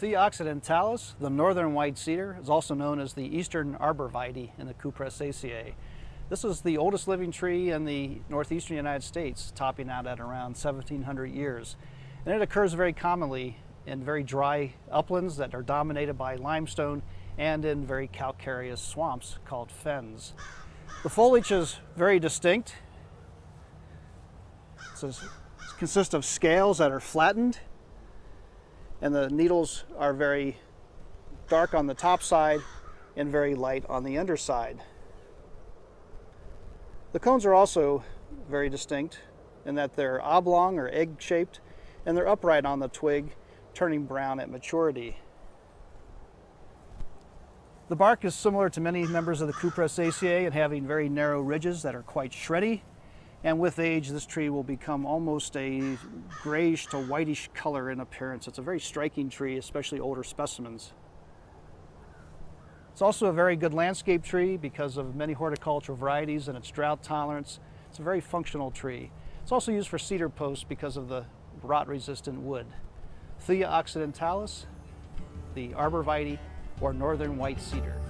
Thuja occidentalis, the northern white cedar, is also known as the eastern arborvitae in the Cupressaceae. This is the oldest living tree in the northeastern United States, topping out at around 1700 years. And it occurs very commonly in very dry uplands that are dominated by limestone and in very calcareous swamps called fens. The foliage is very distinct. It consists of scales that are flattened and the needles are very dark on the top side and very light on the underside. The cones are also very distinct in that they're oblong or egg shaped and they're upright on the twig, turning brown at maturity. The bark is similar to many members of the Cupressaceae and having very narrow ridges that are quite shreddy and with age, this tree will become almost a grayish to whitish color in appearance. It's a very striking tree, especially older specimens. It's also a very good landscape tree because of many horticultural varieties and its drought tolerance. It's a very functional tree. It's also used for cedar posts because of the rot-resistant wood. Thuja occidentalis, the arborvitae, or northern white cedar.